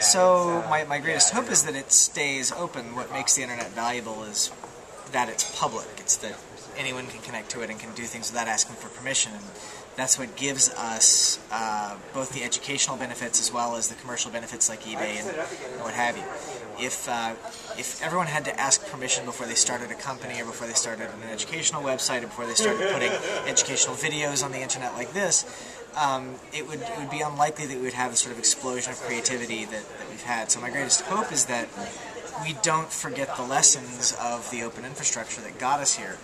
So my, my greatest hope is that it stays open. What makes the internet valuable is that it's public. It's that anyone can connect to it and can do things without asking for permission. And that's what gives us uh, both the educational benefits as well as the commercial benefits like eBay and, and what have you. If uh, if everyone had to ask permission before they started a company or before they started an educational website or before they started putting educational videos on the internet like this, um, it would it would be unlikely that we would have the sort of explosion of creativity that, that we've had. So my greatest hope is that we don't forget the lessons of the open infrastructure that got us here.